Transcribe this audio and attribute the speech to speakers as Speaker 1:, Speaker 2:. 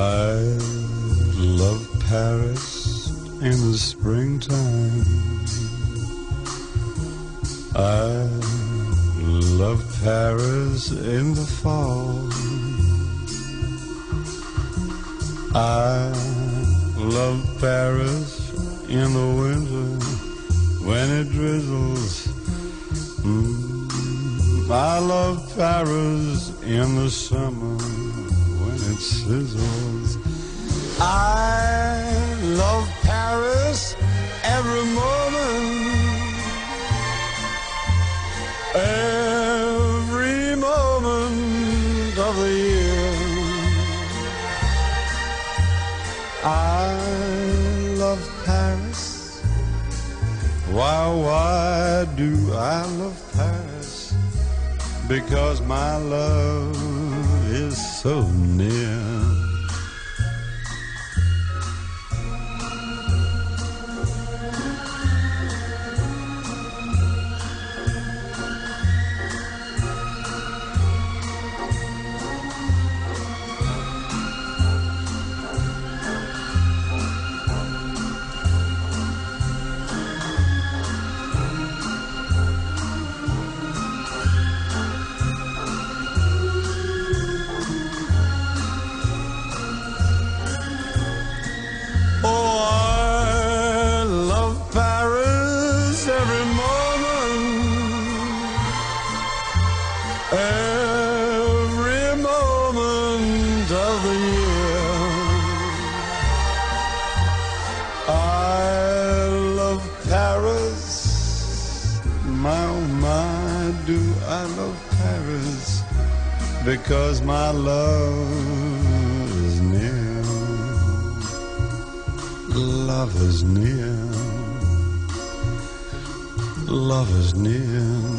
Speaker 1: I love Paris in the springtime. I love Paris in the fall. I love Paris in the winter when it drizzles. Mm. I love Paris in the summer when. I love Paris every moment. Every moment of the year. I love Paris. Why, why do I love Paris? Because my love so near. Because my love is near love is near. Love is near.